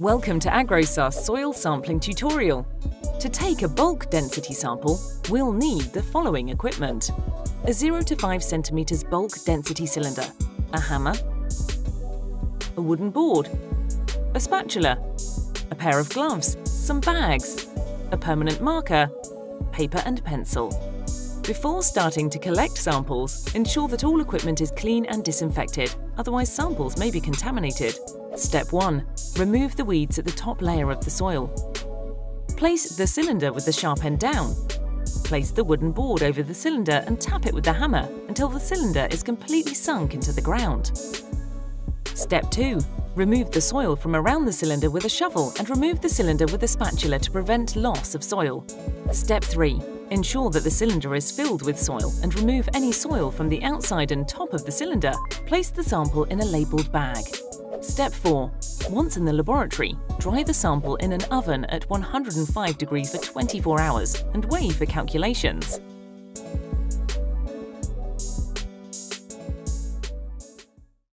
Welcome to AGROSUS soil sampling tutorial. To take a bulk density sample, we'll need the following equipment. A 0 to 5 centimeters bulk density cylinder, a hammer, a wooden board, a spatula, a pair of gloves, some bags, a permanent marker, paper and pencil. Before starting to collect samples, ensure that all equipment is clean and disinfected, otherwise samples may be contaminated. Step 1. Remove the weeds at the top layer of the soil. Place the cylinder with the sharp end down. Place the wooden board over the cylinder and tap it with the hammer until the cylinder is completely sunk into the ground. Step 2. Remove the soil from around the cylinder with a shovel and remove the cylinder with a spatula to prevent loss of soil. Step 3. Ensure that the cylinder is filled with soil and remove any soil from the outside and top of the cylinder. Place the sample in a labelled bag. Step 4. Once in the laboratory, dry the sample in an oven at 105 degrees for 24 hours and weigh for calculations.